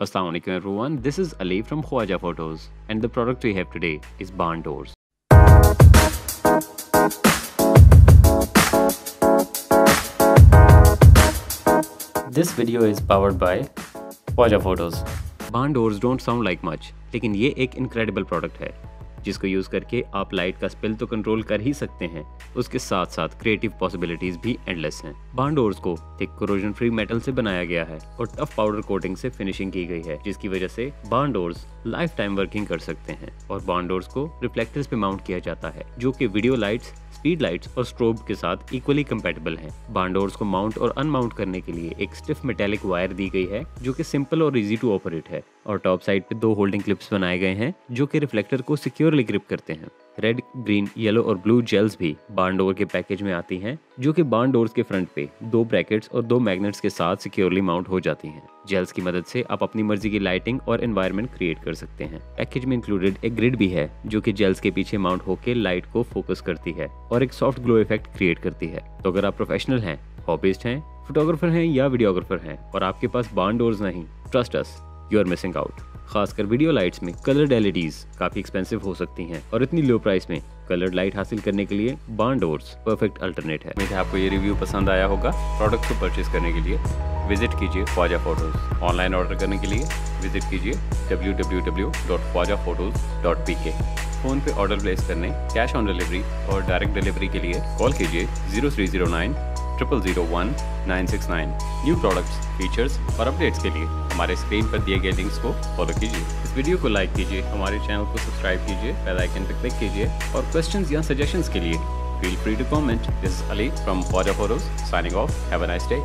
Assalamu alaikum everyone, this is Ali from Khwaja Photos and the product we have today is barn doors. This video is powered by Khwaja Photos. Barn doors don't sound like much, लेकिन ये एक incredible product है जिसको use करके आप light का spell तो control कर ही सकते हैं, उसके साथ साथ क्रिएटिव पॉसिबिलिटीज भी एंडलेस हैं बांडोर्स को थिक कोरोजन फ्री मेटल से बनाया गया है और टफ पाउडर कोटिंग से फिनिशिंग की गई है, जिसकी वजह से बांडोर्स लाइफ टाइम वर्किंग कर सकते हैं और बांडोर्स को रिफ्लेक्टर्स पे माउंट किया जाता है, जो कि वीडियो लाइट्स स्पीड लाइट्स और स्ट्रोब के साथ इक्वली कंपेटेबल हैं। बांडोर्स को माउंट और अनमाउंट करने के लिए एक स्टिफ मेटेलिक वायर दी गई है, जो कि सिंपल और इजी टू ऑपरेट है और टॉप साइड पे दो होल्डिंग क्लिप्स बनाए गए हैं, जो कि रिफ्लेक्टर को सिक्योरली ग्रिप करते हैं। रेड, ग्रीन, येलो और ब्लू जेल्स भी बार्न डोर के पैकेज में आती हैं, जो कि बार्न डोर्स के फ्रंट पे दो ब्रैकेट्स और दो मैग्नेट्स के साथ सिक्योरली माउंट हो जाती हैं। जेल्स की मदद से आप अपनी मर्ज़ी की लाइटिंग और एनवायरनमेंट क्रिएट कर सकते हैं। पैकेज में इंक्लूडेड एक ग्रिड भी है, जो कि जेल्स के पीछे माउंट होकर लाइट को फोकस करती है और एक सॉफ्ट ग्लो इफ़ेक्ट क्रिएट करती है। तो अगर आप प्रोफेशनल हैं हॉबिस्ट हैं फोटोग्राफर हैं या वीडियोग्राफर हैं और आपके पास बार्न डोर्स नहीं trust us you are missing out. खासकर वीडियो लाइट्स में कलर्ड एलईडीज काफ़ी एक्सपेंसिव हो सकती हैं और इतनी लो प्राइस में कलर्ड लाइट हासिल करने के लिए बार्न डोर्स परफेक्ट अल्टरनेट है। मुझे आपको ये रिव्यू पसंद आया होगा। प्रोडक्ट को परचेज करने के लिए विज़िट कीजिए ख्वाजा फ़ोटोज़ ऑनलाइन ऑर्डर करने के लिए विज़िट कीजिए www.khwajaPhotos.pk फ़ोन पे ऑर्डर प्लेस करने कैश ऑन डिलीवरी और डायरेक्ट डिलीवरी के लिए कॉल कीजिए zero three zero nine triple zero one nine six nine new products features और अपडेट्स के लिए हमारे स्क्रीन पर दिए गए लिंक्स को फॉलो कीजिए। इस वीडियो को लाइक कीजिए, हमारे चैनल को सब्सक्राइब कीजिए बेल आइकन पर क्लिक कीजिए और क्वेश्चंस या सजेशंस के लिए feel free to comment this Ali from for photos signing off have a nice day